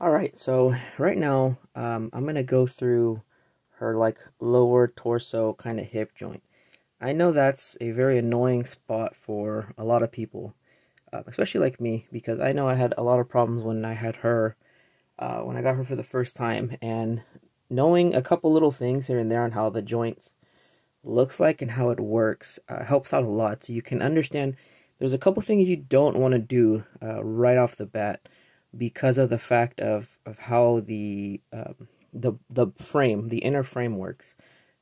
Alright, so right now um, I'm going to go through her like lower torso kind of hip joint. I know that's a very annoying spot for a lot of people, uh, especially like me, because I know I had a lot of problems when I had her, uh, when I got her for the first time, and knowing a couple little things here and there on how the joint looks like and how it works uh, helps out a lot. So you can understand there's a couple things you don't want to do uh, right off the bat because of the fact of, of how the um, the the frame, the inner frame works.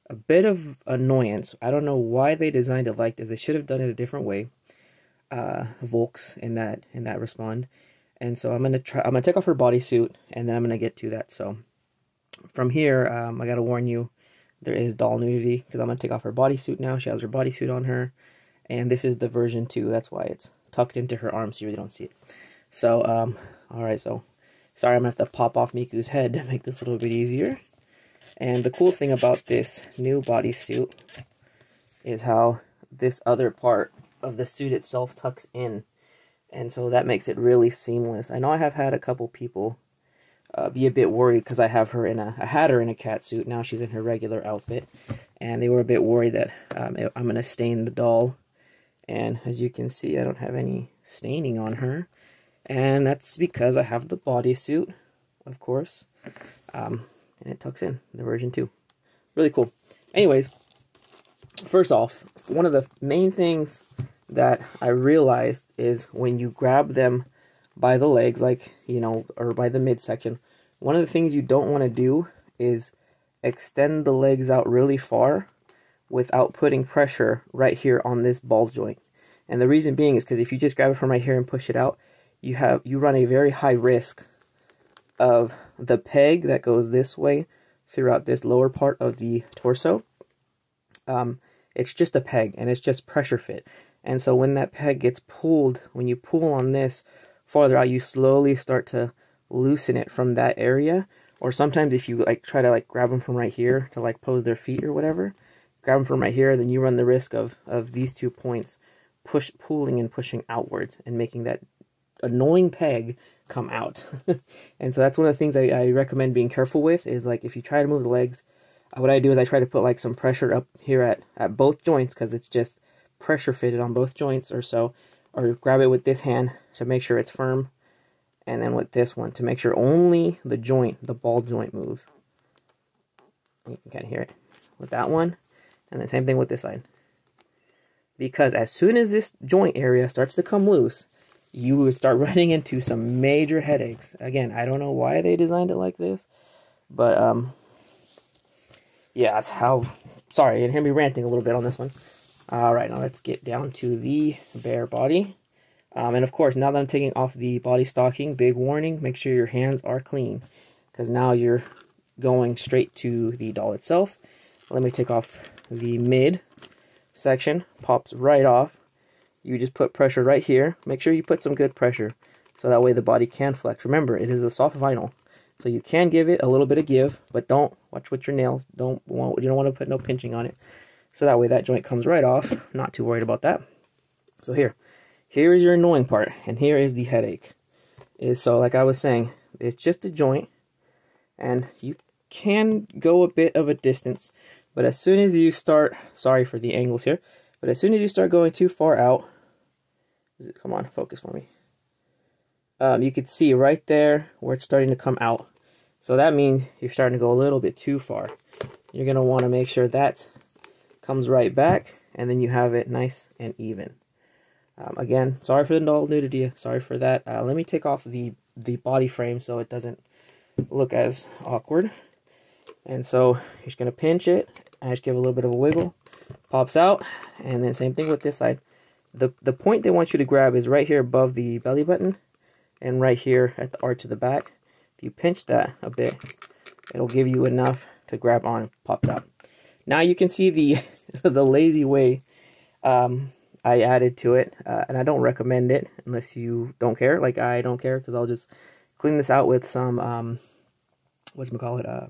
A bit of annoyance. I don't know why they designed it like this. They should have done it a different way. Uh, Volks in that in that respond. And so I'm gonna try. I'm gonna take off her bodysuit, and then I'm gonna get to that. So from here, um, I gotta warn you, there is doll nudity because I'm gonna take off her bodysuit now. She has her bodysuit on her, and this is the version two. That's why it's tucked into her arm, so you really don't see it. So um, Alright, so sorry I'm going to have to pop off Miku's head to make this a little bit easier. And the cool thing about this new bodysuit is how this other part of the suit itself tucks in. And so that makes it really seamless. I know I have had a couple people uh, be a bit worried because I have her in a, I had her in a cat suit. Now she's in her regular outfit. And they were a bit worried that um, I'm going to stain the doll. And as you can see, I don't have any staining on her. And that's because I have the bodysuit, of course. Um, and it tucks in, the version 2. Really cool. Anyways, first off, one of the main things that I realized is when you grab them by the legs, like, you know, or by the midsection, one of the things you don't want to do is extend the legs out really far without putting pressure right here on this ball joint. And the reason being is because if you just grab it from right here and push it out, you have you run a very high risk of the peg that goes this way throughout this lower part of the torso. Um, it's just a peg and it's just pressure fit. And so when that peg gets pulled, when you pull on this farther out, you slowly start to loosen it from that area. Or sometimes if you like try to like grab them from right here to like pose their feet or whatever, grab them from right here, then you run the risk of, of these two points push pulling and pushing outwards and making that annoying peg come out. and so that's one of the things I, I, recommend being careful with is like if you try to move the legs, uh, what I do is I try to put like some pressure up here at, at both joints because it's just pressure fitted on both joints or so. Or grab it with this hand to make sure it's firm. And then with this one to make sure only the joint, the ball joint moves. You can kind of hear it with that one. And the same thing with this side. Because as soon as this joint area starts to come loose, you would start running into some major headaches. Again, I don't know why they designed it like this, but um, yeah, that's how. Sorry, you hear me ranting a little bit on this one. All right, now let's get down to the bare body. Um, and of course, now that I'm taking off the body stocking, big warning, make sure your hands are clean. Because now you're going straight to the doll itself. Let me take off the mid section. Pops right off you just put pressure right here. Make sure you put some good pressure so that way the body can flex. Remember, it is a soft vinyl. So you can give it a little bit of give, but don't watch with your nails. Don't want you don't want to put no pinching on it. So that way that joint comes right off. Not too worried about that. So here, here is your annoying part, and here is the headache. Is so like I was saying, it's just a joint, and you can go a bit of a distance, but as soon as you start, sorry for the angles here, but as soon as you start going too far out, Come on, focus for me. Um, you can see right there where it's starting to come out. So that means you're starting to go a little bit too far. You're going to want to make sure that comes right back and then you have it nice and even. Um, again, sorry for the null nudity. Sorry for that. Uh, let me take off the, the body frame so it doesn't look as awkward. And so you're just going to pinch it and just give a little bit of a wiggle. Pops out. And then same thing with this side the, the point they want you to grab is right here above the belly button and right here at the arch of the back. If you pinch that a bit, it'll give you enough to grab on and pop it up. Now you can see the the lazy way um, I added to it, uh, and I don't recommend it unless you don't care. Like I don't care because I'll just clean this out with some um, what's it? Uh,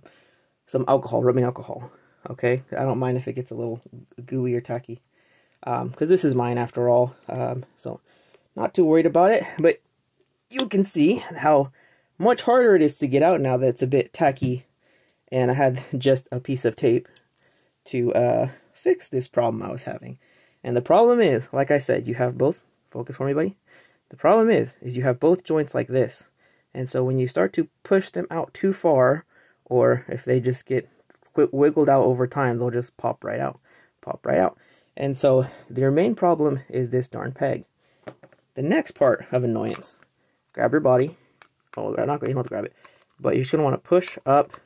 some alcohol, rubbing alcohol. Okay, I don't mind if it gets a little gooey or tacky because um, this is mine after all. Um, so not too worried about it, but you can see how much harder it is to get out now that it's a bit tacky and I had just a piece of tape to uh, fix this problem I was having. And the problem is, like I said, you have both, focus for me buddy, the problem is, is you have both joints like this. And so when you start to push them out too far, or if they just get wiggled out over time, they'll just pop right out, pop right out. And so your main problem is this darn peg. The next part of annoyance, grab your body. Oh, I'm not going to grab it, but you're just going to want to push up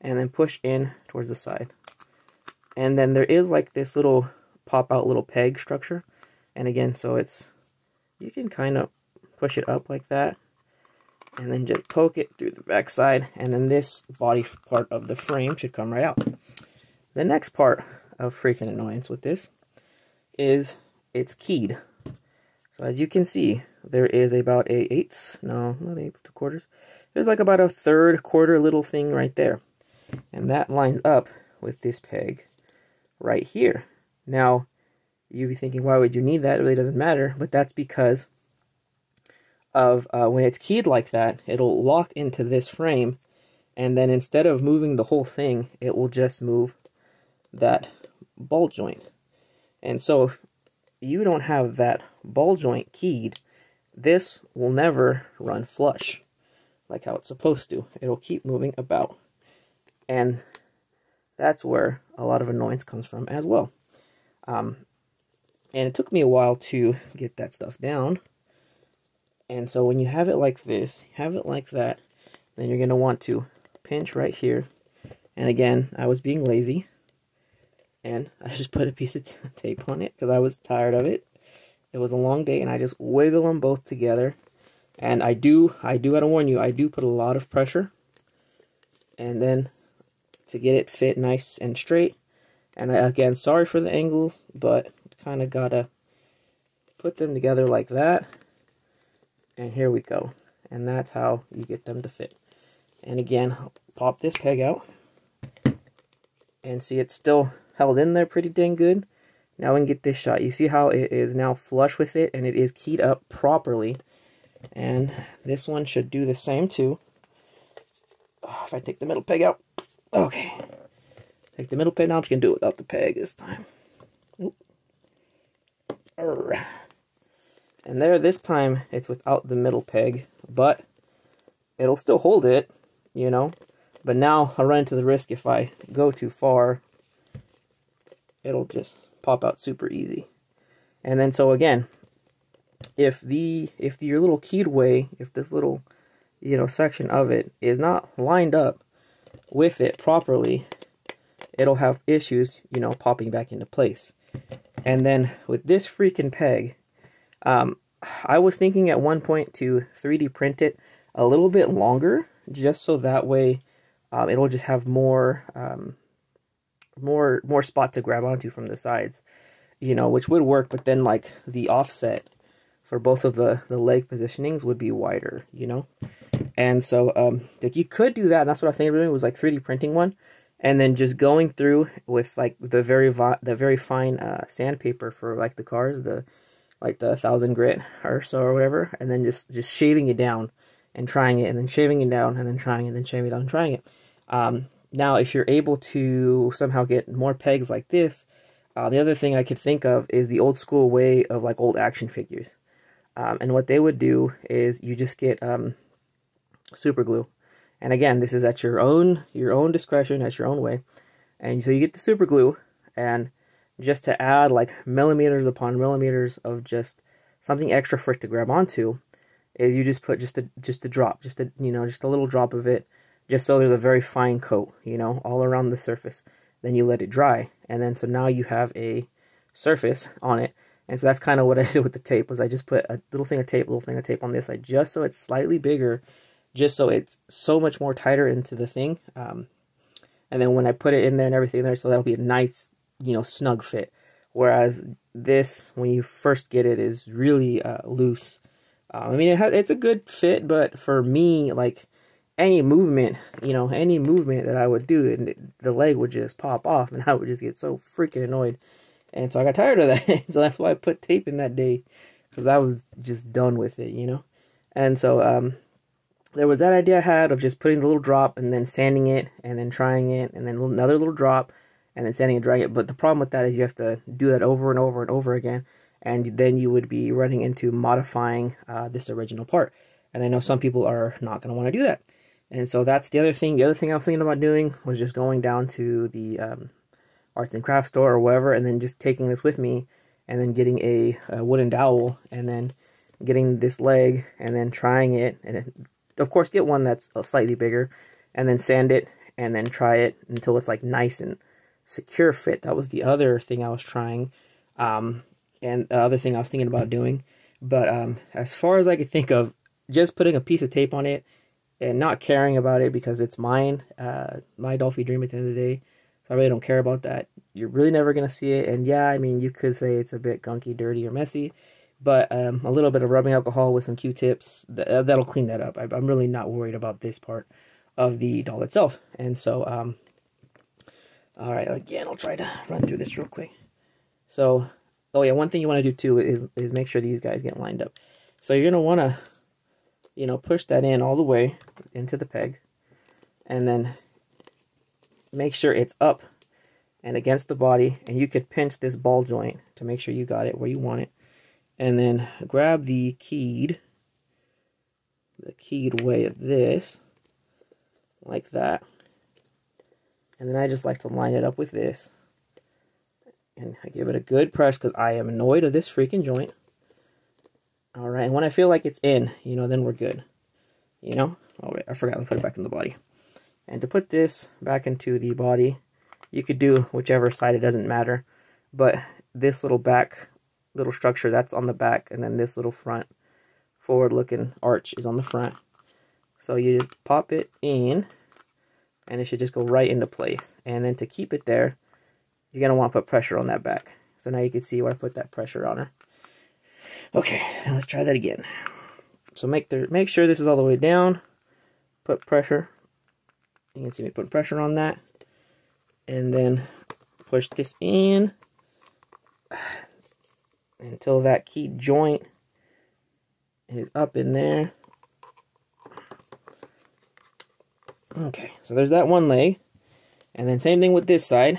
and then push in towards the side. And then there is like this little pop out little peg structure. And again, so it's, you can kind of push it up like that and then just poke it through the back side and then this body part of the frame should come right out. The next part of freaking annoyance with this is it's keyed. So as you can see, there is about a eighth, no, not eighth, two quarters. There's like about a third quarter little thing right there. And that lines up with this peg right here. Now, you'd be thinking, why would you need that? It really doesn't matter, but that's because of uh, when it's keyed like that, it'll lock into this frame, and then instead of moving the whole thing, it will just move that ball joint. And so if you don't have that ball joint keyed, this will never run flush like how it's supposed to. It'll keep moving about. And that's where a lot of annoyance comes from as well. Um, and it took me a while to get that stuff down. And so when you have it like this, have it like that, then you're going to want to pinch right here. And again, I was being lazy. And I just put a piece of tape on it because I was tired of it. It was a long day and I just wiggle them both together. And I do, I do gotta warn you, I do put a lot of pressure. And then to get it fit nice and straight. And I, again, sorry for the angles, but kind of gotta put them together like that and here we go and that's how you get them to fit and again pop this peg out and see it's still held in there pretty dang good. Now we can get this shot. You see how it is now flush with it and it is keyed up properly. And this one should do the same too. Oh, if I take the middle peg out. Okay. Take the middle peg now I'm just gonna do it without the peg this time. And there, this time, it's without the middle peg, but it'll still hold it, you know. But now I run into the risk if I go too far, it'll just pop out super easy. And then so again, if the if your little keyed way, if this little you know section of it is not lined up with it properly, it'll have issues, you know, popping back into place. And then with this freaking peg, um, I was thinking at one point to 3D print it a little bit longer, just so that way um, it'll just have more, um, more, more spot to grab onto from the sides, you know, which would work. But then like the offset for both of the the leg positionings would be wider, you know. And so um, like you could do that. And that's what I was saying. Really was like 3D printing one, and then just going through with like the very the very fine uh, sandpaper for like the cars, the like the thousand grit or so or whatever, and then just just shaving it down and trying it, and then shaving it down, and then trying it, and then shaving it down and trying it. Um, now, if you're able to somehow get more pegs like this, uh, the other thing I could think of is the old school way of like old action figures. Um, and what they would do is you just get um, super glue. And again, this is at your own your own discretion, at your own way. And so you get the super glue, and just to add like millimeters upon millimeters of just something extra for it to grab onto is you just put just a just a drop just a you know just a little drop of it just so there's a very fine coat you know all around the surface then you let it dry and then so now you have a surface on it and so that's kind of what I did with the tape was I just put a little thing of tape little thing of tape on this side just so it's slightly bigger just so it's so much more tighter into the thing um, and then when I put it in there and everything there so that'll be a nice you know, snug fit. Whereas this, when you first get it, is really uh, loose. Uh, I mean, it has, it's a good fit, but for me, like, any movement, you know, any movement that I would do, and the leg would just pop off, and I would just get so freaking annoyed. And so I got tired of that. so that's why I put tape in that day, because I was just done with it, you know. And so, um, there was that idea I had of just putting the little drop and then sanding it and then trying it and then another little drop and then sanding and drying it. But the problem with that is you have to do that over and over and over again. And then you would be running into modifying uh, this original part. And I know some people are not going to want to do that. And so that's the other thing. The other thing I was thinking about doing was just going down to the um, arts and craft store or wherever and then just taking this with me and then getting a, a wooden dowel and then getting this leg and then trying it and of course get one that's slightly bigger and then sand it and then try it until it's like nice and secure fit that was the other thing i was trying um, and the other thing i was thinking about doing but um, as far as i could think of just putting a piece of tape on it and not caring about it because it's mine uh, my Dollfie Dream at the end of the day so i really don't care about that you're really never going to see it and yeah i mean you could say it's a bit gunky dirty or messy but um, a little bit of rubbing alcohol with some Q-tips, th uh, that'll clean that up. I, am really not worried about this part of the doll itself. And so, um, all right, again, I'll try to run through this real quick. So, oh yeah, one thing you want to do too is, is make sure these guys get lined up. So you're going to want to, you know, push that in all the way into the peg. And then make sure it's up and against the body. And you could pinch this ball joint to make sure you got it where you want it and then grab the keyed, the keyed way of this, like that. And then I just like to line it up with this. And I give it a good press because I am annoyed of this freaking joint. Alright, and when I feel like it's in, you know, then we're good. You know? Oh, wait, I forgot to put it back in the body. And to put this back into the body, you could do whichever side, it doesn't matter. But this little back little structure that's on the back and then this little front forward looking arch is on the front so you pop it in and it should just go right into place and then to keep it there you're going to want to put pressure on that back so now you can see where I put that pressure on her okay now let's try that again. So make the make sure this is all the way down. Put pressure. You can see me putting pressure on that. And then push this in. Until that key joint is up in there. Okay, so there's that one leg. And then same thing with this side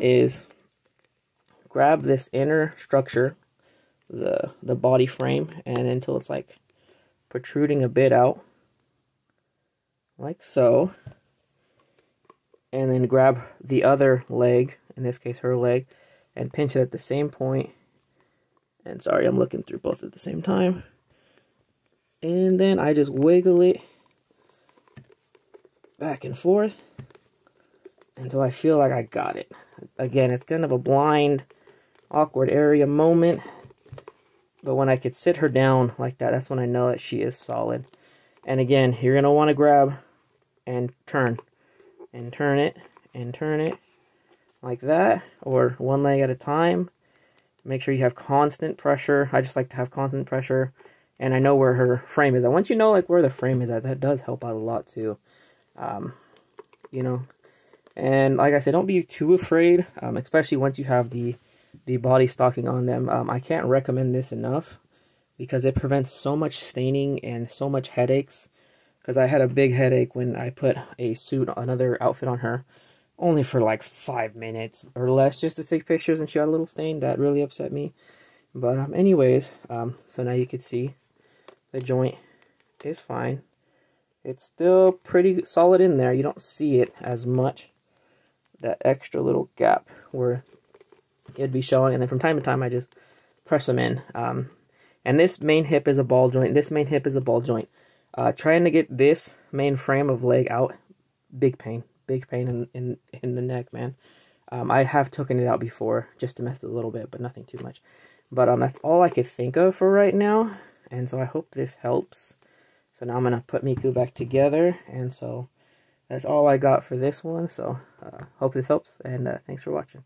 is grab this inner structure, the the body frame, and until it's like protruding a bit out, like so. And then grab the other leg, in this case her leg, and pinch it at the same point and sorry, I'm looking through both at the same time. And then I just wiggle it back and forth until I feel like I got it. Again, it's kind of a blind, awkward area moment. But when I could sit her down like that, that's when I know that she is solid. And again, you're going to want to grab and turn. And turn it, and turn it like that. Or one leg at a time. Make sure you have constant pressure. I just like to have constant pressure. And I know where her frame is at. Once you know like where the frame is at, that does help out a lot too. Um, you know. And like I said, don't be too afraid, um, especially once you have the, the body stocking on them. Um, I can't recommend this enough because it prevents so much staining and so much headaches. Because I had a big headache when I put a suit, another outfit on her only for like five minutes or less just to take pictures and she had a little stain. That really upset me. But um, anyways, um, so now you can see the joint is fine. It's still pretty solid in there. You don't see it as much. That extra little gap where it'd be showing. And then from time to time, I just press them in. Um, and this main hip is a ball joint. This main hip is a ball joint. Uh, trying to get this main frame of leg out, big pain big pain in in, in the neck, man. Um, I have taken it out before just to mess it a little bit, but nothing too much. But um, that's all I could think of for right now, and so I hope this helps. So now I'm gonna put Miku back together, and so that's all I got for this one. So uh, hope this helps, and uh, thanks for watching.